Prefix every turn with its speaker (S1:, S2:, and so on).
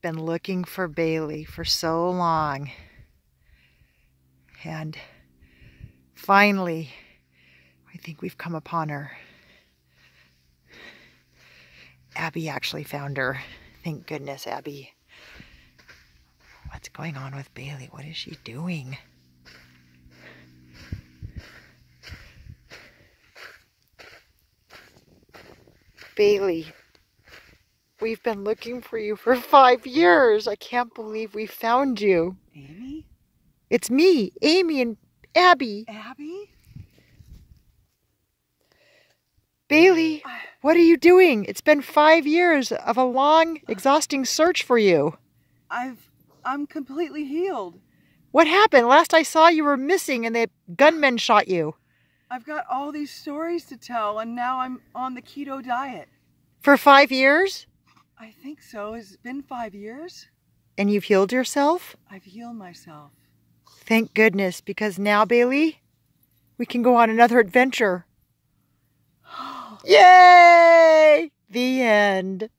S1: been looking for Bailey for so long. And finally, I think we've come upon her. Abby actually found her. Thank goodness, Abby. What's going on with Bailey? What is she doing? Bailey, we've been looking for you for five years. I can't believe we found you.
S2: Amy?
S1: It's me, Amy, and Abby.
S2: Abby?
S1: Bailey, what are you doing? It's been five years of a long, exhausting search for you.
S2: I've I'm completely healed.
S1: What happened? Last I saw you were missing and the gunmen shot you.
S2: I've got all these stories to tell and now I'm on the keto diet.
S1: For five years?
S2: Think so. Has been five years?
S1: And you've healed yourself?
S2: I've healed myself.
S1: Thank goodness, because now, Bailey, we can go on another adventure. Yay! The end.